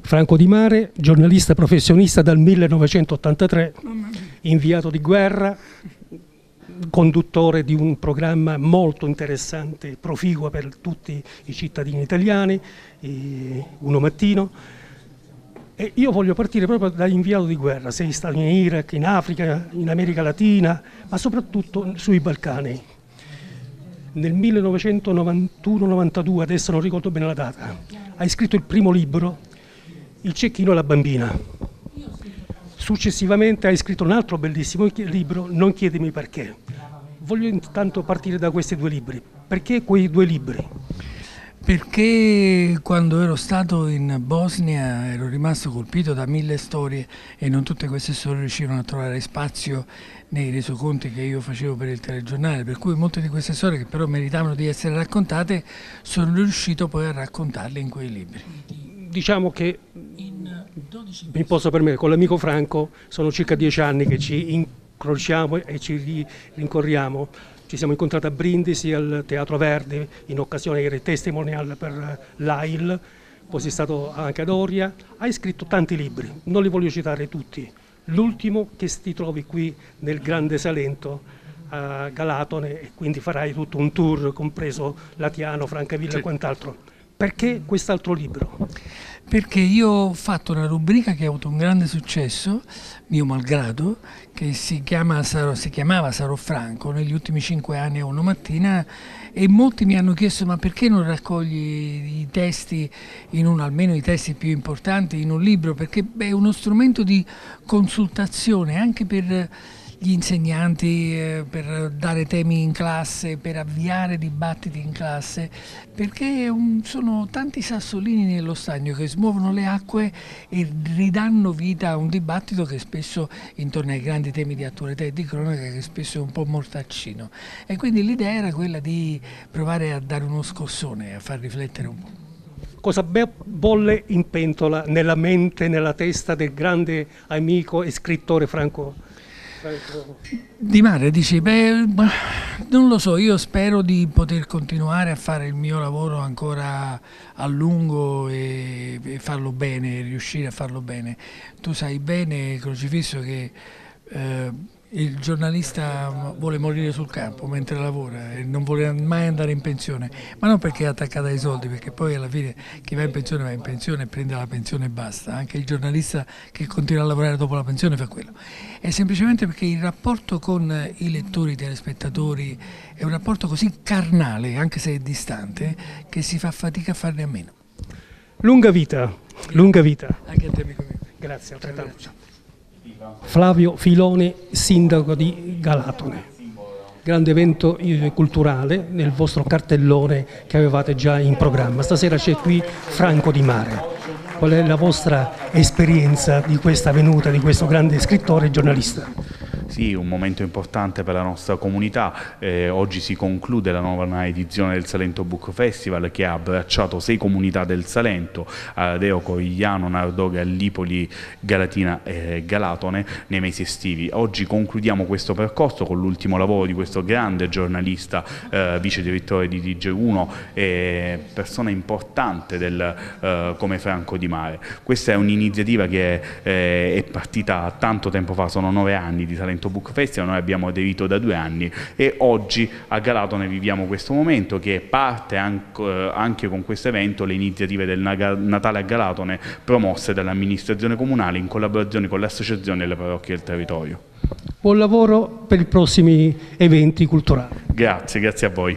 Franco Di Mare, giornalista professionista dal 1983, inviato di guerra, conduttore di un programma molto interessante, proficuo per tutti i cittadini italiani, Uno Mattino. E io voglio partire proprio da inviato di guerra, sei stato in Iraq, in Africa, in America Latina, ma soprattutto sui Balcani. Nel 1991-92, adesso non ricordo bene la data, hai scritto il primo libro, Il cecchino e la bambina. Successivamente hai scritto un altro bellissimo libro, Non chiedimi perché. Voglio intanto partire da questi due libri. Perché quei due libri? Perché quando ero stato in Bosnia ero rimasto colpito da mille storie e non tutte queste storie riuscivano a trovare spazio nei resoconti che io facevo per il telegiornale, per cui molte di queste storie che però meritavano di essere raccontate sono riuscito poi a raccontarle in quei libri. Diciamo che mi posso permettere, con l'amico Franco sono circa dieci anni che ci incrociamo e ci rincorriamo ci siamo incontrati a Brindisi al Teatro Verdi in occasione del testimonial per l'AIL, poi sei stato anche ad Oria, hai scritto tanti libri, non li voglio citare tutti. L'ultimo che ti trovi qui nel Grande Salento a Galatone e quindi farai tutto un tour compreso Latiano, Francavilla e quant'altro. Perché quest'altro libro? Perché io ho fatto una rubrica che ha avuto un grande successo, mio malgrado, che si, chiama, si chiamava Sarò Franco, negli ultimi cinque anni a una mattina e molti mi hanno chiesto ma perché non raccogli i testi, un, almeno i testi più importanti, in un libro? Perché beh, è uno strumento di consultazione anche per gli insegnanti eh, per dare temi in classe, per avviare dibattiti in classe, perché sono tanti sassolini nello stagno che smuovono le acque e ridanno vita a un dibattito che spesso intorno ai grandi temi di attualità e di cronaca che spesso è un po' mortaccino. E quindi l'idea era quella di provare a dare uno scossone, a far riflettere un po' cosa bolle in pentola nella mente, nella testa del grande amico e scrittore Franco di Mare dici, beh, non lo so, io spero di poter continuare a fare il mio lavoro ancora a lungo e, e farlo bene, riuscire a farlo bene. Tu sai bene, Crocifisso, che eh, il giornalista vuole morire sul campo mentre lavora e non vuole mai andare in pensione, ma non perché è attaccata ai soldi, perché poi alla fine chi va in pensione va in pensione e prende la pensione e basta, anche il giornalista che continua a lavorare dopo la pensione fa quello. È semplicemente perché il rapporto con i lettori, i telespettatori è un rapporto così carnale, anche se è distante, che si fa fatica a farne a meno. Lunga vita, lunga vita. Anche a te amico mio. Grazie, altrettanto. Flavio Filoni, sindaco di Galatone. Grande evento culturale nel vostro cartellone che avevate già in programma. Stasera c'è qui Franco Di Mare. Qual è la vostra esperienza di questa venuta di questo grande scrittore e giornalista? Sì, un momento importante per la nostra comunità. Eh, oggi si conclude la nuova edizione del Salento Book Festival che ha abbracciato sei comunità del Salento, Adeo, Corigliano, Nardoga, Allipoli, Galatina e Galatone nei mesi estivi. Oggi concludiamo questo percorso con l'ultimo lavoro di questo grande giornalista, eh, vice direttore di TG1 e persona importante del, eh, come Franco Di Mare. Questa è un'iniziativa che eh, è partita tanto tempo fa, sono nove anni di Salento Salento Book Festival, noi abbiamo aderito da due anni e oggi a Galatone viviamo questo momento che parte anche con questo evento le iniziative del Natale a Galatone promosse dall'amministrazione comunale in collaborazione con le associazioni e le parrocchie del territorio. Buon lavoro per i prossimi eventi culturali. Grazie, grazie a voi.